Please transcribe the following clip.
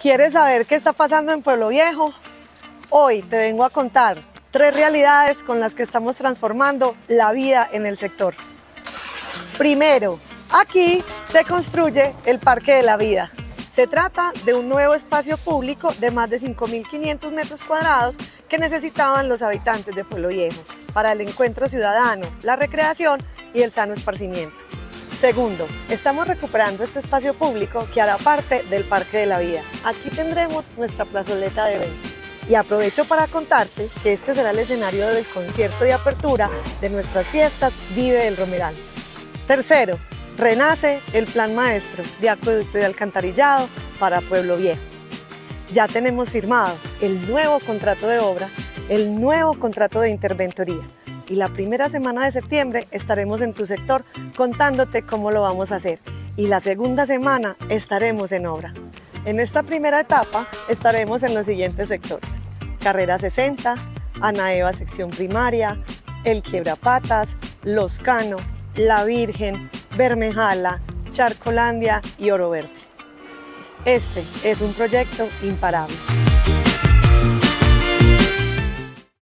¿Quieres saber qué está pasando en Pueblo Viejo? Hoy te vengo a contar tres realidades con las que estamos transformando la vida en el sector. Primero, aquí se construye el Parque de la Vida. Se trata de un nuevo espacio público de más de 5.500 metros cuadrados que necesitaban los habitantes de Pueblo Viejo para el encuentro ciudadano, la recreación y el sano esparcimiento. Segundo, estamos recuperando este espacio público que hará parte del Parque de la Vida. Aquí tendremos nuestra plazoleta de eventos. Y aprovecho para contarte que este será el escenario del concierto de apertura de nuestras fiestas Vive el Romeral. Tercero, renace el plan maestro de acueducto y alcantarillado para Pueblo Viejo. Ya tenemos firmado el nuevo contrato de obra, el nuevo contrato de interventoría y la primera semana de septiembre estaremos en tu sector contándote cómo lo vamos a hacer y la segunda semana estaremos en obra. En esta primera etapa estaremos en los siguientes sectores. Carrera 60, Anaeva sección primaria, El Quiebrapatas, Los Cano, La Virgen, Bermejala, Charcolandia y Oro Verde. Este es un proyecto imparable.